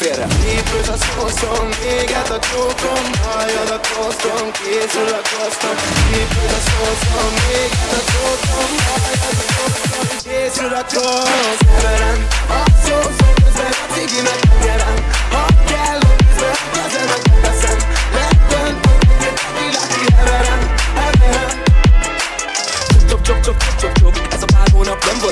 gyere Épült a szószom, éget a csókom Hajad a tosztom, készül a kosztom Épült a szószom, éget a csókom Hajad a tosztom, készül a kosztom Keverem, a szószom, közben a cigi meg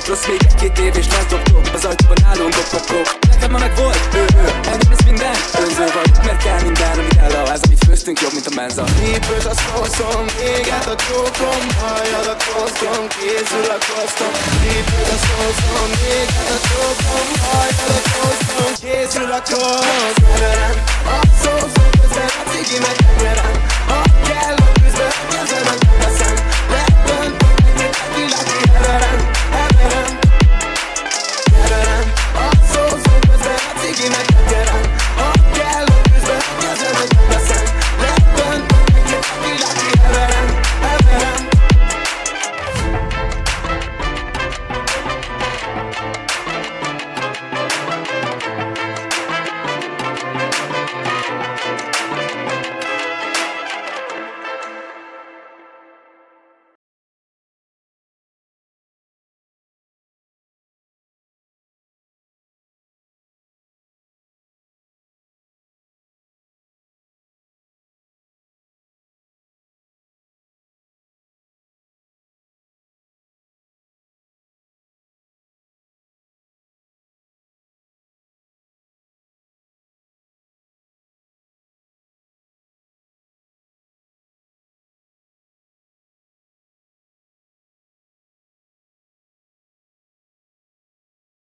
rossz Még egy-két év és lesz dob Az ajtóban nálunk dob, dob, dob Nekem ma meg volt, ő, ő Engem ez minden? Önző vagy, mert kell minden Ami kell a ház, amit főztünk jobb, mint a menza. Hípős a szószom, éget a csókom Hajad a tosztom, készül a kosztom. Hípős a szószom, éget a csókom Hajad a tosztom, készül a kosztom